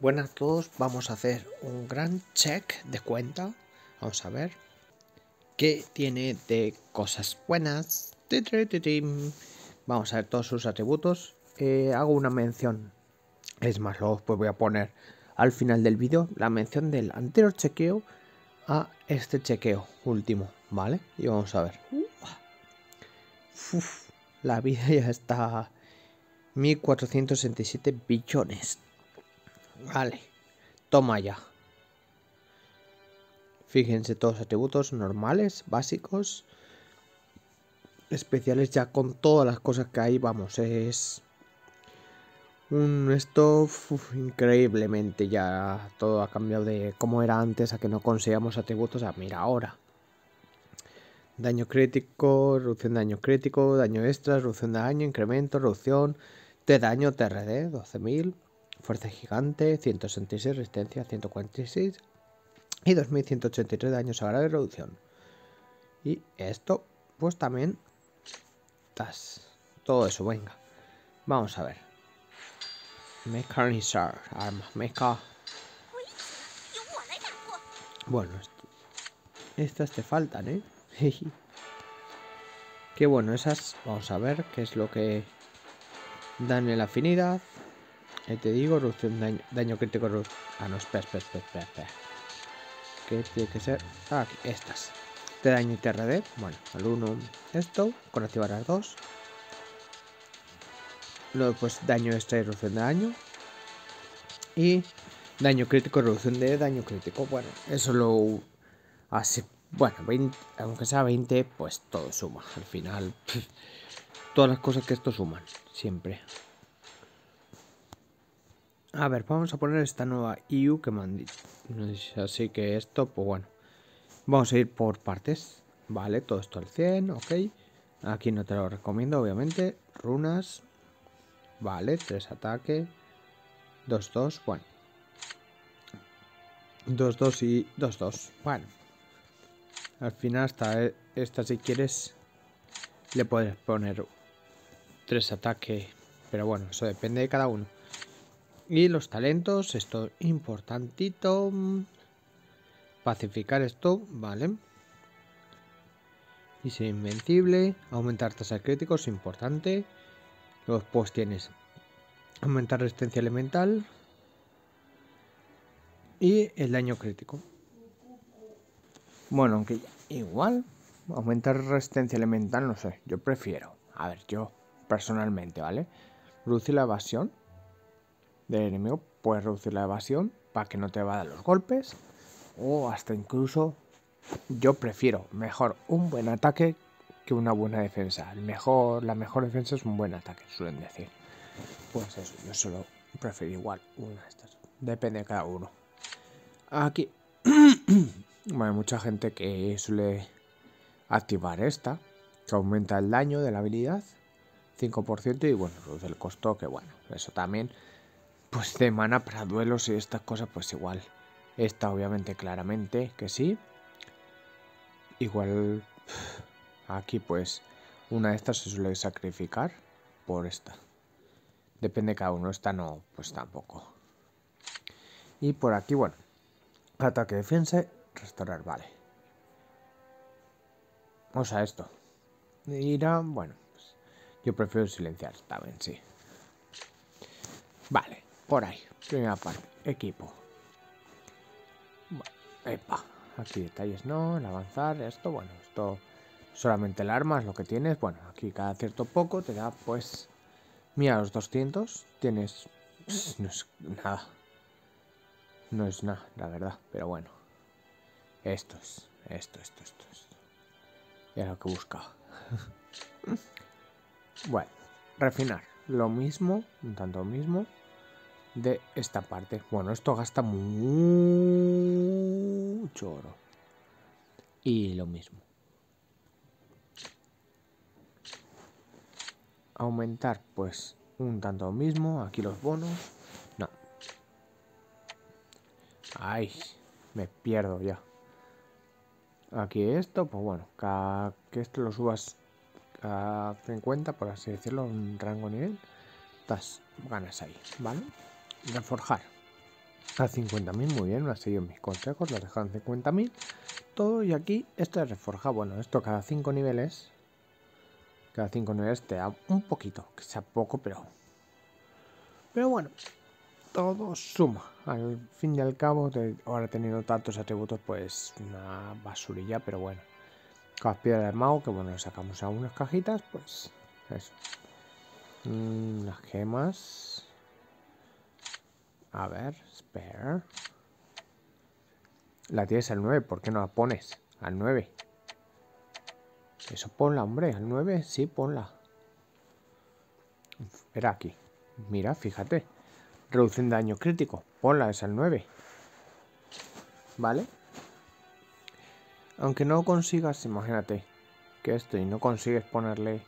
Buenas a todos, vamos a hacer un gran check de cuenta. Vamos a ver qué tiene de cosas buenas. Vamos a ver todos sus atributos. Eh, hago una mención. Es más, luego pues voy a poner al final del vídeo la mención del anterior chequeo a este chequeo último, ¿vale? Y vamos a ver. la vida ya está 1467 billones. Vale, toma ya. Fíjense todos los atributos normales, básicos, especiales ya con todas las cosas que hay. Vamos, es un esto increíblemente ya todo ha cambiado de cómo era antes a que no conseguíamos atributos a mira ahora. Daño crítico, reducción de daño crítico, daño extra, reducción de daño, incremento, reducción de daño TRD, 12.000. Fuerza gigante, 166, resistencia 146 y 2183 daño sagrado de reducción. Y esto, pues también, todo eso, venga. Vamos a ver. Mecanizar, arma, meca. Bueno, estas te faltan, ¿eh? Qué bueno, esas, vamos a ver qué es lo que dan en la afinidad te digo, reducción daño, daño crítico. Ah, no, espera, espera, espera, espera. Que tiene que ser. Ah, aquí, estas. De daño y TRD. Bueno, al 1 esto. Con activar las 2. Luego, pues daño extra y reducción de daño. Y daño crítico, reducción de daño crítico. Bueno, eso lo hace. Bueno, 20, aunque sea 20, pues todo suma. Al final, todas las cosas que esto suman. Siempre. A ver, vamos a poner esta nueva EU que me han dicho. Así que esto, pues bueno. Vamos a ir por partes. Vale, todo esto al 100, ok. Aquí no te lo recomiendo, obviamente. Runas. Vale, 3 ataque. 2-2, bueno. 2-2 y 2-2. Bueno. Al final hasta e, esta si quieres le puedes poner 3 ataque. Pero bueno, eso depende de cada uno. Y los talentos, esto importantito. Pacificar esto, vale. Y ser invencible. Aumentar tasa críticos, importante. Luego pues tienes aumentar resistencia elemental. Y el daño crítico. Bueno, aunque igual aumentar resistencia elemental, no sé, yo prefiero. A ver, yo personalmente, ¿vale? Reducir la evasión del enemigo, puedes reducir la evasión para que no te dar los golpes. O hasta incluso, yo prefiero mejor un buen ataque que una buena defensa. El mejor, la mejor defensa es un buen ataque, suelen decir. Pues eso, yo solo prefiero igual una de estas. Depende de cada uno. Aquí, hay mucha gente que suele activar esta, que aumenta el daño de la habilidad 5% y bueno, reduce el costo, que bueno, eso también pues de mana para duelos y estas cosas, pues igual. Esta obviamente claramente que sí. Igual aquí pues una de estas se suele sacrificar por esta. Depende de cada uno, esta no, pues tampoco. Y por aquí, bueno, ataque defensa, restaurar, vale. Vamos a esto. Irá, bueno, pues, yo prefiero silenciar también, sí. Vale. Por ahí, primera parte, equipo. epa, aquí detalles no, el avanzar, esto, bueno, esto solamente el arma es lo que tienes. Bueno, aquí cada cierto poco te da, pues, mira, los 200 tienes, no es nada. No es nada, la verdad, pero bueno. Esto es, esto, esto, esto, esto. Era lo que buscaba. bueno, refinar. Lo mismo, un tanto mismo de esta parte. Bueno, esto gasta mucho oro. Y lo mismo. Aumentar, pues, un tanto mismo. Aquí los bonos. No. Ay, me pierdo ya. Aquí esto, pues bueno, que esto lo subas a 50, por así decirlo, un rango nivel, estás ganas ahí, ¿vale? Reforjar. A 50.000, muy bien, no ha seguido mis consejos, dejado en 50.000. Todo y aquí esto es reforja. Bueno, esto cada 5 niveles. Cada 5 niveles te da un poquito, que sea poco, pero. Pero bueno, todo suma. Al fin y al cabo, ahora teniendo tantos atributos, pues una basurilla, pero bueno. Cada piedra de mago, que bueno, sacamos a unas cajitas, pues eso. Mm, las gemas. A ver, spare. La tienes al 9, ¿por qué no la pones? Al 9. Eso ponla, hombre, al 9, sí, ponla. Era aquí. Mira, fíjate. Reducción de daño crítico. Ponla, es al 9. ¿Vale? Aunque no consigas, imagínate, que esto y no consigues ponerle...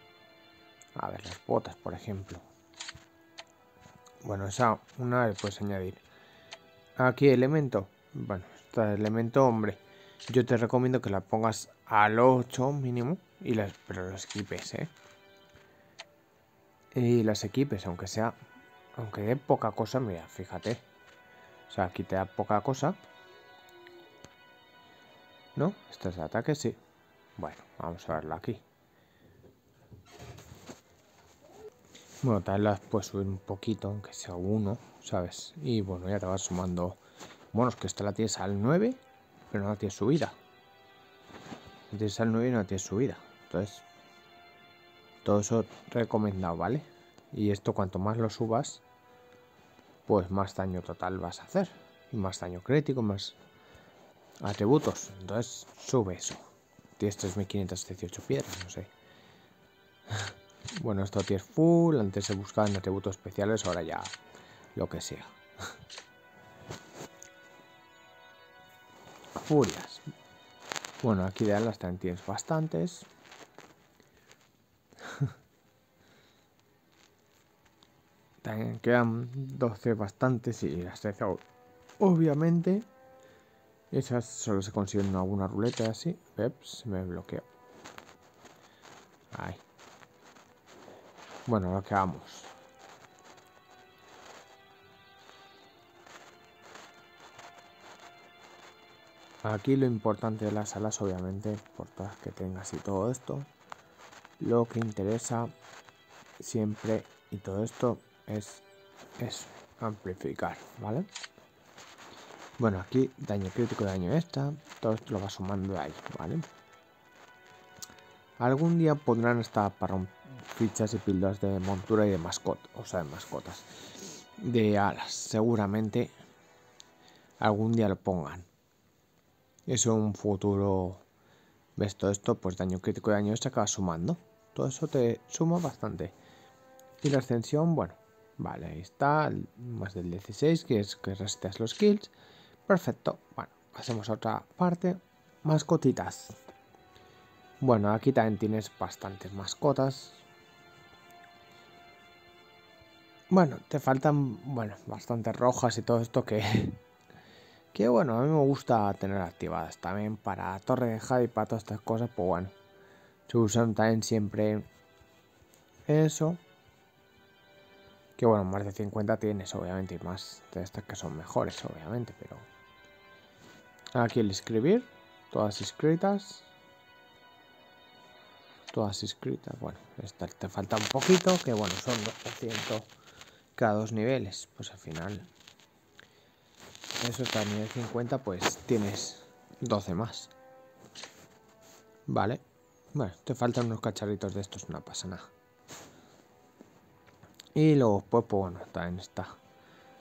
A ver, las botas, por ejemplo. Bueno, esa una vez puedes añadir. Aquí elemento. Bueno, este elemento hombre. Yo te recomiendo que la pongas al 8 mínimo. Y las, pero las equipes, ¿eh? Y las equipes, aunque sea... Aunque dé poca cosa, mira, fíjate. O sea, aquí te da poca cosa. ¿No? Esto es de ataque, sí. Bueno, vamos a verlo aquí. Bueno, tal vez puedes subir un poquito, aunque sea uno, ¿sabes? Y bueno, ya te vas sumando. Es que esta la tienes al 9, pero no la tienes subida. La tienes al 9 y no la tienes subida. Entonces, todo eso recomendado, ¿vale? Y esto cuanto más lo subas, pues más daño total vas a hacer. Y más daño crítico, más atributos. Entonces, sube eso. Tienes 3518 piedras, no sé. Bueno, esto tiene full, antes se buscaban atributos especiales, ahora ya lo que sea. Furias. Bueno, aquí de alas también tienes bastantes. también quedan 12 bastantes y las 13 obviamente. Esas solo se consiguen alguna ruleta así. Peps, me bloqueo. Bueno, lo que vamos. Aquí lo importante de las alas, obviamente, por todas que tengas y todo esto, lo que interesa siempre y todo esto es, amplificar, ¿vale? Bueno, aquí daño crítico, daño extra, todo esto lo va sumando ahí, ¿vale? Algún día pondrán esta para fichas y píldoras de montura y de mascota, o sea, de mascotas, de alas. Seguramente algún día lo pongan. En un futuro, ves todo esto, pues daño crítico y daño se acaba sumando. Todo eso te suma bastante. Y la ascensión, bueno, vale, ahí está, más del 16, que es que resistes los kills. Perfecto, bueno, pasemos a otra parte. Mascotitas. Bueno, aquí también tienes bastantes mascotas. Bueno, te faltan, bueno, bastantes rojas y todo esto que... Que bueno, a mí me gusta tener activadas también para Torre de Jade y para todas estas cosas, pues bueno. Se usan también siempre eso. Que bueno, más de 50 tienes, obviamente, y más de estas que son mejores, obviamente, pero... Aquí el escribir, todas escritas. Todas escritas, bueno, esta te falta un poquito, que bueno, son 2% cada dos niveles. Pues al final, eso está a nivel 50, pues tienes 12 más. Vale. Bueno, te faltan unos cacharritos de estos, no pasa nada. Y luego, pues, pues bueno, también está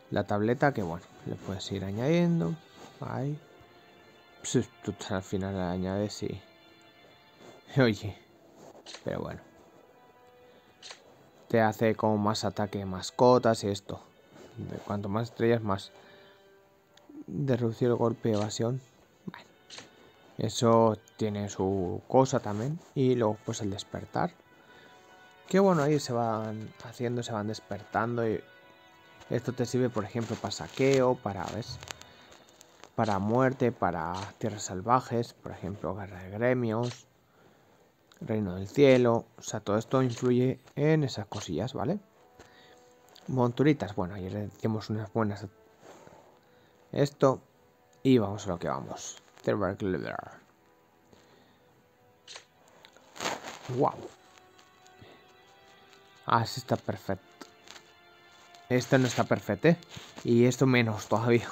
la tableta que, bueno, le puedes ir añadiendo. Ahí. Pues, al final la añades y... Oye, pero bueno te hace como más ataque mascotas y esto. De cuanto más estrellas, más de reducir el golpe de evasión. Eso tiene su cosa también. Y luego pues el despertar. Que bueno, ahí se van haciendo, se van despertando. Y esto te sirve, por ejemplo, para saqueo, para, ¿ves? Para muerte, para tierras salvajes, por ejemplo, guerra de gremios reino del cielo, o sea, todo esto influye en esas cosillas, ¿vale? Monturitas, bueno, ayer le decimos unas buenas esto y vamos a lo que vamos. Wow. Así está perfecto. Esto no está perfecto, ¿eh? Y esto menos todavía.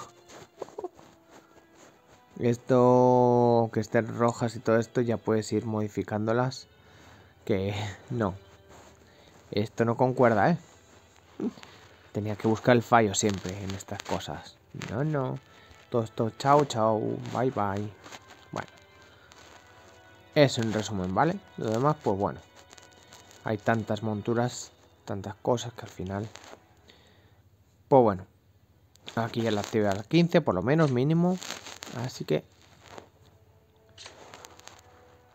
Esto que estén rojas y todo esto ya puedes ir modificándolas. Que no. Esto no concuerda, ¿eh? Tenía que buscar el fallo siempre en estas cosas. No, no. Todo esto, chao, chao, bye, bye. Bueno. Eso en resumen, ¿vale? Lo demás, pues bueno. Hay tantas monturas, tantas cosas que al final... Pues bueno. Aquí ya la actividad 15, por lo menos, mínimo. Así que...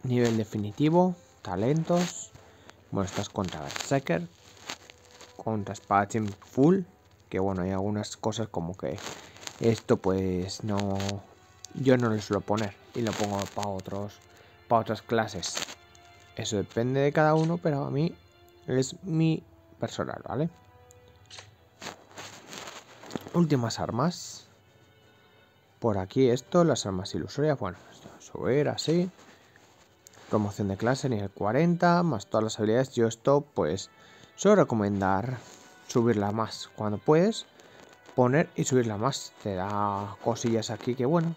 Nivel definitivo. Talentos. Bueno, estás contra Berserker. Contra Spadachim Full. Que bueno, hay algunas cosas como que... Esto pues no... Yo no lo suelo poner. Y lo pongo para otros... Para otras clases. Eso depende de cada uno, pero a mí es mi personal, ¿vale? Últimas armas. Por aquí esto, las armas ilusorias. Bueno, subir así. Promoción de clase nivel 40, más todas las habilidades. Yo esto, pues, suelo recomendar subirla más. Cuando puedes, poner y subirla más. Te da cosillas aquí que, bueno,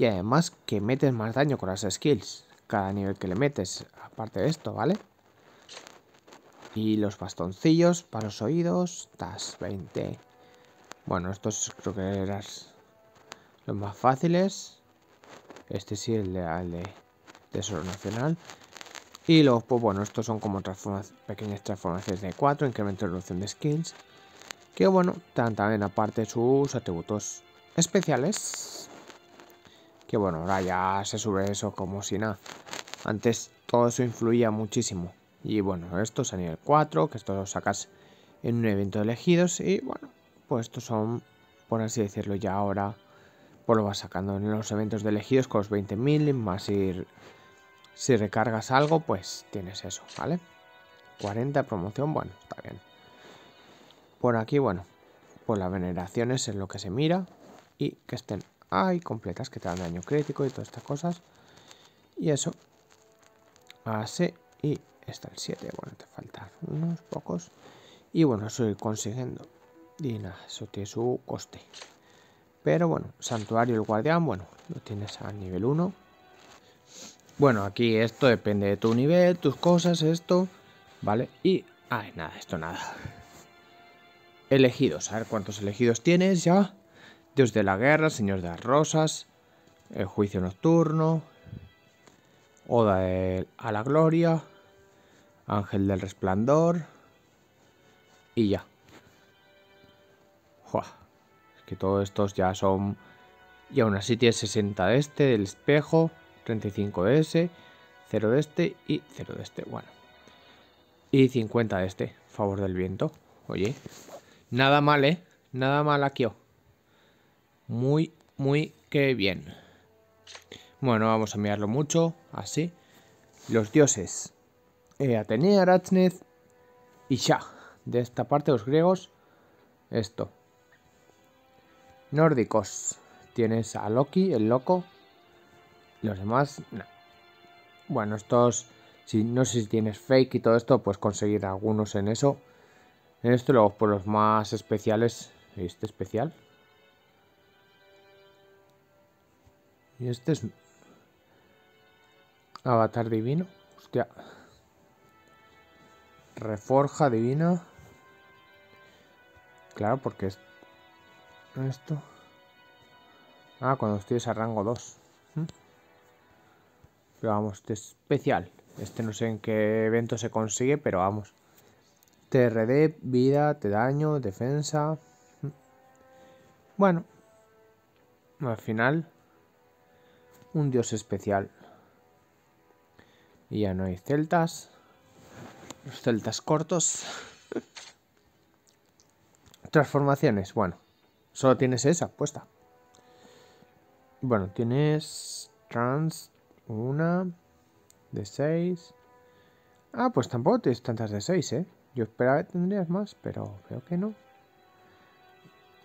y además que metes más daño con las skills cada nivel que le metes, aparte de esto, ¿vale? Y los bastoncillos para los oídos, tas 20. Bueno, estos creo que eran los más fáciles. Este sí, el de, el de Tesoro Nacional. Y luego, pues bueno, estos son como pequeñas transformaciones de 4, incremento de reducción de skills. Que bueno, dan también aparte sus atributos especiales que bueno, ahora ya se sube eso como si nada. Antes todo eso influía muchísimo. Y bueno, estos a nivel 4, que esto lo sacas en un evento de elegidos. Y bueno, pues estos son, por así decirlo, ya ahora pues lo vas sacando en los eventos de elegidos con los 20.000. Más si, si recargas algo, pues tienes eso, ¿vale? 40 promoción, bueno, está bien. Por aquí, bueno, pues las veneraciones es lo que se mira. Y que estén hay completas que te dan daño crítico y todas estas cosas. Y eso. Así. Y está el 7. Bueno, te faltan unos pocos. Y bueno, eso ir consiguiendo. Y nada, eso tiene su coste. Pero bueno, Santuario el Guardián, bueno, lo tienes a nivel 1. Bueno, aquí esto depende de tu nivel, tus cosas, esto. ¿Vale? Y... Ay, nada, esto nada. Elegidos, a ver cuántos elegidos tienes ya. Dios de la guerra, Señor de las rosas, el juicio nocturno, Oda a la gloria, Ángel del resplandor y ya. es que todos estos ya son... Y aún así tiene 60 de este, del espejo, 35 de ese, 0 de este y 0 de este. Bueno. Y 50 de este, favor del viento. Oye, nada mal, ¿eh? Nada mal aquí. Muy, muy que bien. Bueno, vamos a mirarlo mucho, así. Los dioses. Eh, Atenea, Arachnez y Shah. De esta parte, los griegos, esto. Nórdicos. Tienes a Loki, el loco. Los demás, no. Bueno, estos, si, no sé si tienes fake y todo esto, puedes conseguir algunos en eso. En esto, luego por los más especiales. ¿Este especial? Y este es... Avatar divino. Hostia. Reforja divina. Claro, porque. Esto... Ah, cuando estoy a rango 2. ¿Mm? Pero vamos, este es especial. Este no sé en qué evento se consigue, pero vamos. TRD, vida, te daño, defensa. ¿Mm? Bueno. Al final un dios especial. Y ya no hay celtas. Los celtas cortos. Transformaciones, bueno. Solo tienes esa puesta. Bueno, tienes trans una de 6. Ah, pues tampoco tienes tantas de 6, ¿eh? Yo esperaba que tendrías más, pero creo que no.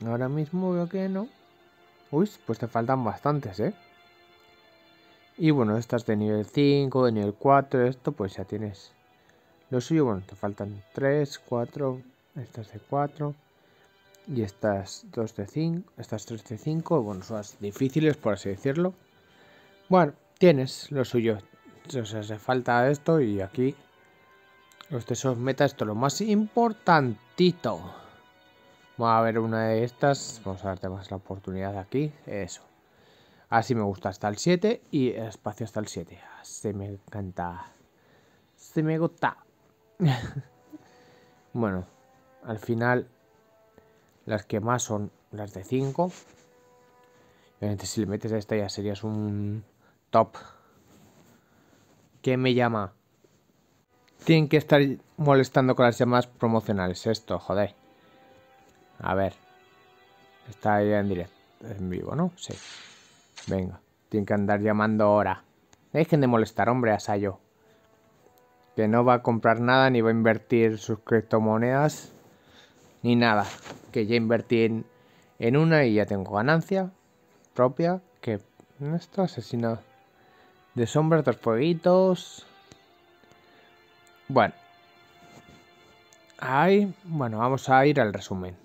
Ahora mismo veo que no. Uy, pues te faltan bastantes, ¿eh? Y bueno, estas de nivel 5, de nivel 4, esto pues ya tienes lo suyo. Bueno, te faltan 3, 4, estas de 4 y estas 2 de 5, estas 3 de 5. Bueno, son las difíciles por así decirlo. Bueno, tienes lo suyo. Os hace falta esto y aquí los tesoros meta, esto es lo más importantito. Vamos a ver una de estas. Vamos a darte más la oportunidad aquí. Eso. Así me gusta hasta el 7 y el espacio hasta el 7. Se me encanta. Se me gusta. bueno, al final las que más son las de 5. Obviamente si le metes a esta ya serías un top. ¿Qué me llama? Tienen que estar molestando con las llamadas promocionales. Esto, joder. A ver. Está ahí en directo. En vivo, ¿no? Sí. Venga. Tienen que andar llamando ahora. Dejen de molestar, hombre, a Sayo. Que no va a comprar nada ni va a invertir sus criptomonedas. Ni nada. Que ya invertí en, en una y ya tengo ganancia propia. Que esto asesino de sombras, de fueguitos. Bueno. Ahí, bueno, vamos a ir al resumen.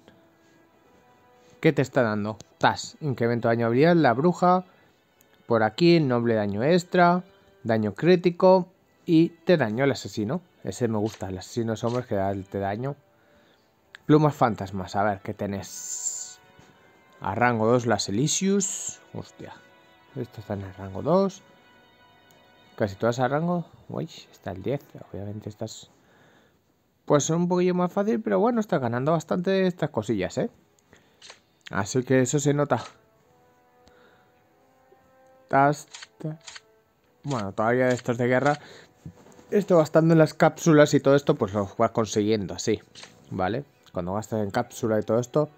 ¿Qué te está dando? TAS, incremento de daño habilidad, la bruja. Por aquí, noble daño extra, daño crítico y te daño el asesino. Ese me gusta, el asesino es hombres que da el te daño. Plumas fantasmas, a ver, ¿qué tenés? A rango 2 las Elysius. Hostia. Esto está en rango 2. Casi todas a rango. Uy, está el 10. Obviamente estas... Pues son un poquillo más fácil, pero bueno, está ganando bastante estas cosillas, ¿eh? Así que eso se nota. Bueno, todavía de estos de guerra. Esto gastando en las cápsulas y todo esto, pues lo vas consiguiendo así, ¿vale? Cuando gastas en cápsula y todo esto.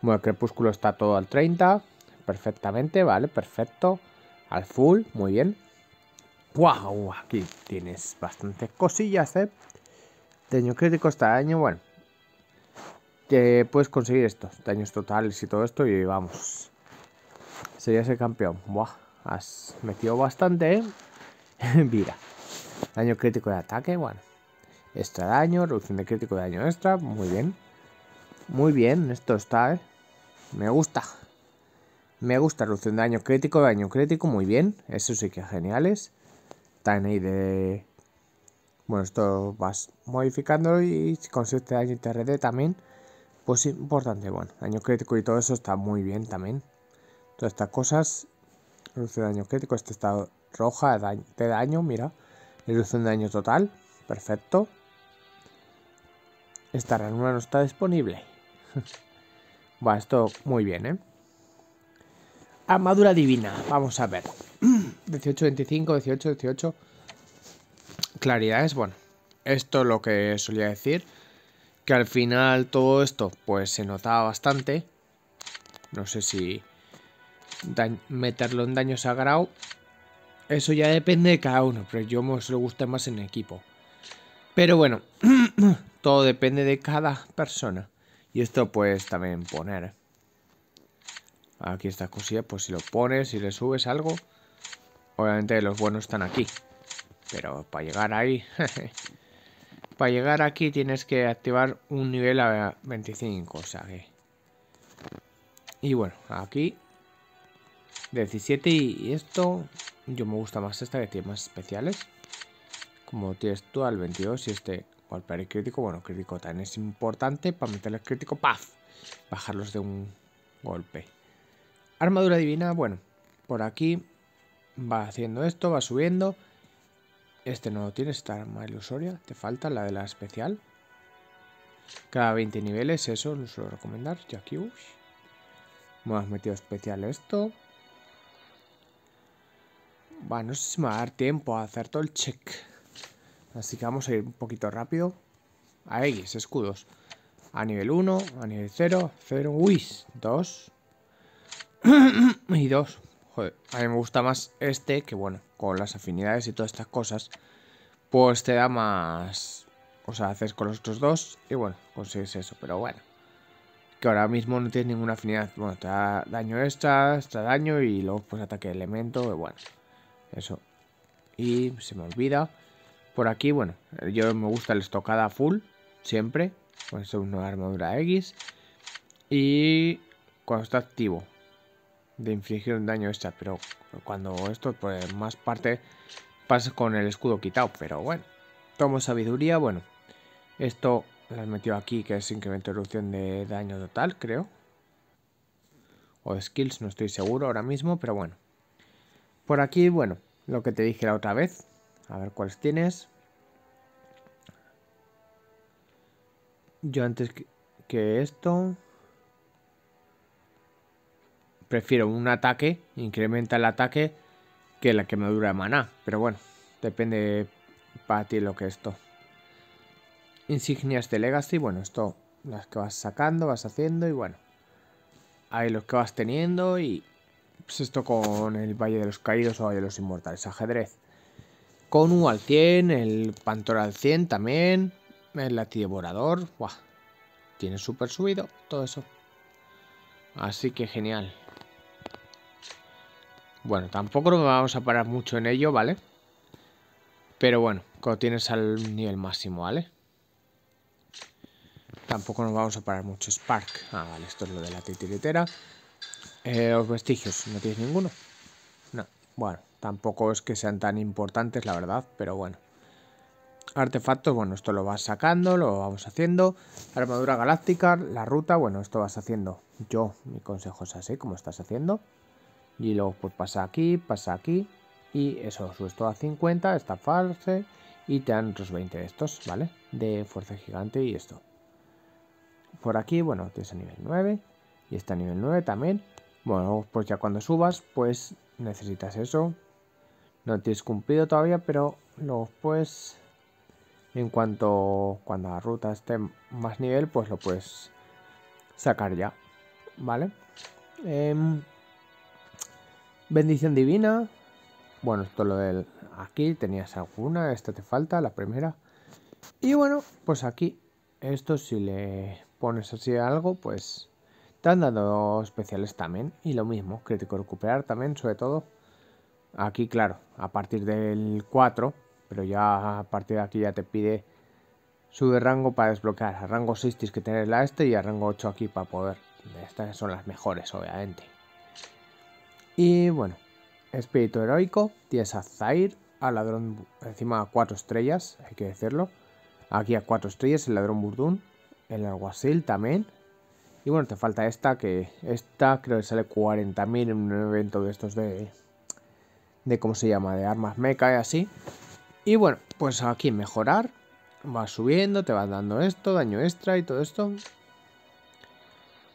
Bueno, el crepúsculo está todo al 30. Perfectamente, ¿vale? Perfecto. Al full, muy bien. ¡Wow! Aquí tienes bastantes cosillas, ¿eh? Daño crítico hasta daño, bueno que puedes conseguir estos daños totales y todo esto y vamos. Serías el campeón. Buah, has metido bastante, ¿eh? Mira. Daño crítico de ataque, bueno. Extra daño, reducción de crítico de daño extra, muy bien. Muy bien, esto está, ¿eh? Me gusta. Me gusta, reducción de daño crítico, daño crítico, muy bien. Eso sí que geniales. Están ahí de... Bueno, esto vas modificando y consiste daño TRD también. Pues importante, bueno, daño crítico y todo eso está muy bien también. Todas estas cosas, reducción de daño crítico, este está roja de daño, mira. Reducción de daño total, perfecto. Esta ranura no está disponible. Va, esto muy bien, ¿eh? Armadura divina, vamos a ver. 18, 25, 18, 18. Claridades, bueno. Esto es lo que solía decir que al final todo esto pues se notaba bastante. No sé si meterlo en daño sagrado. Eso ya depende de cada uno, pero yo me lo gusta más en equipo. Pero bueno, todo depende de cada persona. Y esto puedes también poner. Aquí esta cosilla, pues si lo pones y le subes algo. Obviamente los buenos están aquí. Pero para llegar ahí... para llegar aquí tienes que activar un nivel a 25, o sea que... Y bueno, aquí 17 y esto yo me gusta más esta que tiene más especiales. Como tienes tú al 22 y este golpe crítico, bueno, crítico también es importante para meterle el crítico, ¡paf! Bajarlos de un golpe. Armadura divina, bueno, por aquí va haciendo esto, va subiendo. Este no lo tienes, esta arma ilusoria. Te falta la de la especial. Cada 20 niveles, eso lo suelo recomendar. Jackie Me has metido especial esto. Bueno, no sé si me va a dar tiempo a hacer todo el check. Así que vamos a ir un poquito rápido. A X, escudos. A nivel 1, a nivel 0, 0, uy, 2. y 2. Joder, a mí me gusta más este que bueno con las afinidades y todas estas cosas, pues te da más... O sea, haces con los otros dos y bueno, consigues eso. Pero bueno, que ahora mismo no tienes ninguna afinidad. Bueno, te da daño extra, extra daño y luego pues ataque elemento, bueno, eso. Y se me olvida. Por aquí, bueno, yo me gusta el estocada full, siempre. Pues es una armadura X. Y cuando está activo, de infligir un daño extra, pero cuando esto, pues más parte pasa con el escudo quitado, pero bueno. Tomo sabiduría, bueno. Esto lo he metido aquí, que es incremento de reducción de daño total, creo. O de skills, no estoy seguro ahora mismo, pero bueno. Por aquí, bueno, lo que te dije la otra vez. A ver cuáles tienes. Yo antes que esto... Prefiero un ataque, incrementa el ataque, que la que me dura maná. Pero bueno, depende para ti lo que es esto. Insignias de Legacy, bueno, esto las que vas sacando, vas haciendo y bueno. Ahí los que vas teniendo y pues esto con el Valle de los Caídos o Valle de los Inmortales, ajedrez. Conu al 100, el Pantor al 100 también, el Latidevorador, ¡buah! Tiene súper subido todo eso. Así que genial. Bueno, tampoco nos vamos a parar mucho en ello, ¿vale? Pero bueno, cuando tienes al nivel máximo, ¿vale? Tampoco nos vamos a parar mucho. Spark. Ah, vale, esto es lo de la titiritera. Eh, los vestigios, ¿no tienes ninguno? No. Bueno, tampoco es que sean tan importantes, la verdad, pero bueno. Artefactos, bueno, esto lo vas sacando, lo vamos haciendo. Armadura galáctica, la ruta, bueno, esto vas haciendo. Yo, mi consejo es así, como estás haciendo. Y luego pues pasa aquí, pasa aquí. Y eso, subes todo a 50, esta fase. Y te dan otros 20 de estos, ¿vale? De fuerza gigante y esto. Por aquí, bueno, tienes a nivel 9. Y está a nivel 9 también. Bueno, pues ya cuando subas, pues necesitas eso. No tienes cumplido todavía, pero luego pues... En cuanto cuando la ruta esté más nivel, pues lo puedes sacar ya. ¿Vale? Em, bendición divina. Bueno, esto lo del... Aquí tenías alguna, esta te falta, la primera. Y bueno, pues aquí, esto si le pones así algo, pues te han dado especiales también. Y lo mismo, crítico recuperar también, sobre todo. Aquí, claro, a partir del 4, pero ya a partir de aquí ya te pide sube rango para desbloquear. A rango 6 tienes que tener la este y a rango 8 aquí para poder. Estas son las mejores, obviamente. Y bueno, espíritu heroico, tienes a Zair, a ladrón encima a 4 estrellas, hay que decirlo. Aquí a 4 estrellas, el ladrón burdún, el alguacil también. Y bueno, te falta esta, que esta creo que sale 40.000 en un evento de estos de... De cómo se llama, de armas mecha y así. Y bueno, pues aquí mejorar. Vas subiendo, te vas dando esto, daño extra y todo esto.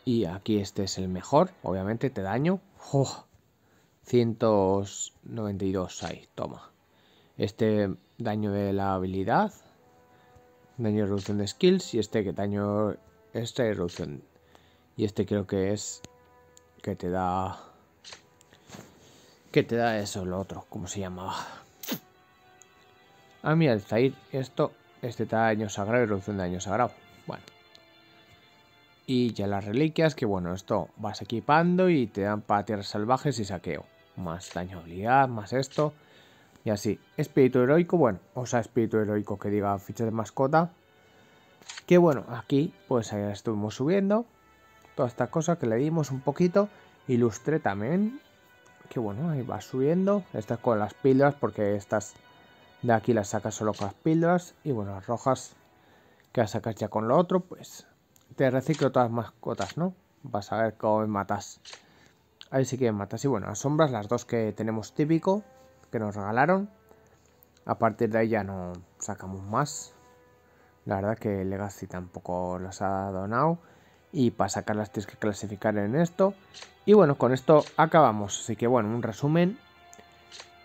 Y aquí este es el mejor, obviamente te daño. ¡Oh! 192 ahí, toma. Este daño de la habilidad. Daño de reducción de skills. Y este que daño extra y reducción y este creo que es que te da... Que te da eso, lo otro, ¿cómo se llamaba? Ah, mira, el Zair, esto, te da daño sagrado y reducción de daño sagrado. Bueno. Y ya las reliquias, que bueno, esto vas equipando y te dan para tierras salvajes y saqueo. Más daño habilidad, más esto. Y así. Espíritu heroico, bueno, o sea, espíritu heroico que diga ficha de mascota. Que bueno, aquí pues ahí estuvimos subiendo toda esta cosa que le dimos un poquito. Ilustre también. Que bueno, ahí va subiendo. Estas con las píldoras, porque estas de aquí las sacas solo con las píldoras. Y bueno, las rojas que las sacas ya con lo otro, pues te reciclo todas las mascotas, ¿no? Vas a ver cómo me matas. Ahí sí que me matas. Y bueno, las sombras, las dos que tenemos típico, que nos regalaron. A partir de ahí ya no sacamos más. La verdad que Legacy tampoco las ha donado y para sacarlas tienes que clasificar en esto. Y bueno, con esto acabamos. Así que bueno, un resumen.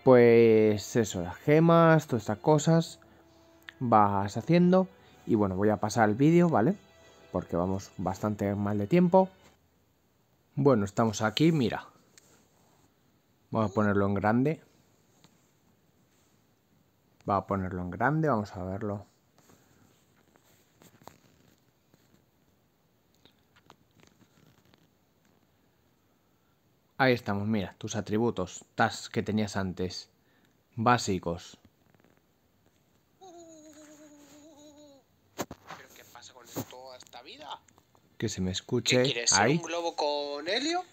Pues eso, las gemas, todas estas cosas vas haciendo. Y bueno, voy a pasar al vídeo, ¿vale? Porque vamos bastante mal de tiempo. Bueno, estamos aquí, mira. Vamos a ponerlo en grande. Va a ponerlo en grande, vamos a verlo. Ahí estamos, mira, tus atributos, tas que tenías antes. Básicos. ¿Pero qué pasa con toda esta vida? Que se me ¿Qué escuche. quieres ser Ahí. un globo con helio?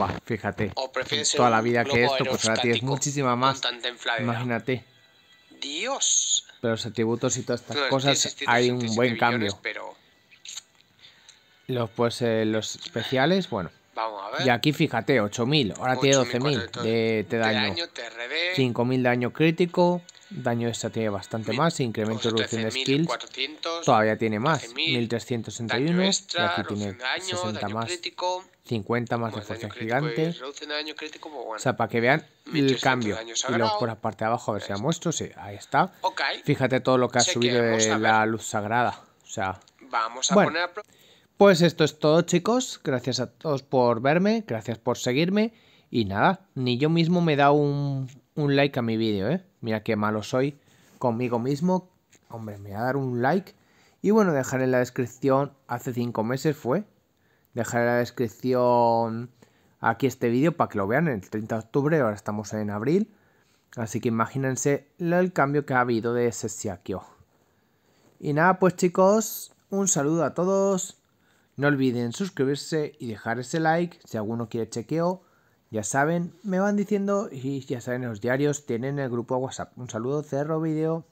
Va, fíjate. ¿O prefieres ser Toda la vida que esto, pues ahora tienes muchísima más. Imagínate. Dios. Pero los atributos y todas estas cosas, 667 hay un buen cambio. Pero Los, pues, eh, los especiales, bueno. Ver. Y aquí fíjate, 8000. Ahora tiene 8.400 12.000 de, de daño. TRD. 5000 daño crítico. Daño extra tiene bastante más. Incremento de reducción de skills. 13.400, Todavía tiene más. 12.000, 1361. Daño Y aquí tiene daño, 60 daño más. crítico, 50 más de fuerza daño gigante. daño crítico, pues bueno. O sea, para que vean el 1300 cambio. daño Y luego por la parte de abajo, a ver si la muestro. Sí, ahí está. ok, Fíjate todo lo que ha subido de la luz sagrada. O sea, vamos a Bueno. poner a Pues esto es todo, chicos. Gracias a todos por verme, gracias por seguirme. Y nada, ni yo mismo me dado un, un like a mi vídeo, ¿eh? Mira qué malo soy conmigo mismo. Hombre, me voy a dar un like. Y bueno, dejaré en la descripción, hace cinco meses fue. Dejaré en la descripción aquí este vídeo para que lo vean el 30 de octubre. Ahora estamos en abril. Así que imagínense el cambio que ha habido de Sesiakio. Y nada, pues chicos, un saludo a todos. No olviden suscribirse y dejar ese like si alguno quiere chequeo. Ya saben, me van diciendo y ya saben, los diarios tienen el grupo WhatsApp. Un saludo, cerro vídeo.